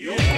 Yeah.